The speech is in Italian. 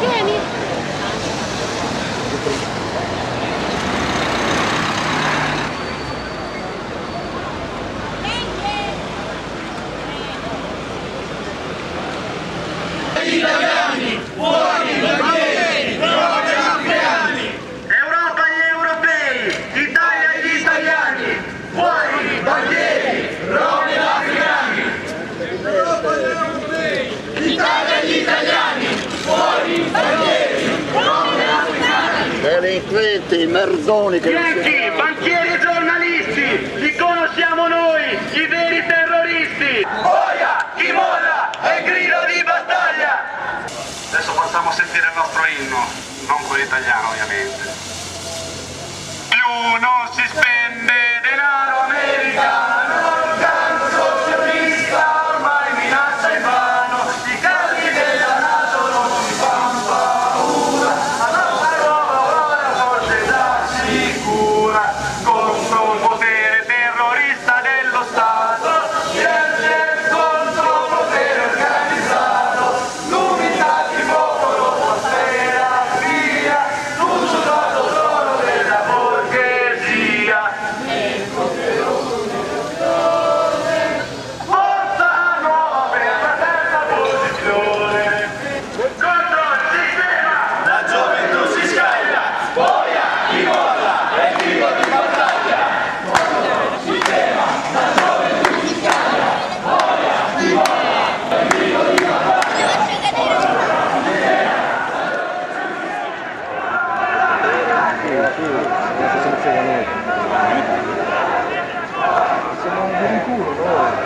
Vieni. Vieni. delinquenti, merdoni che... Bianchi, banchieri e giornalisti, li conosciamo noi, i veri terroristi! Boia, chi e grido di battaglia! Adesso facciamo sentire il nostro inno, non quello italiano ovviamente. Più non si spera! qui, qui, non se ne frega niente. Siamo un buon culo noi.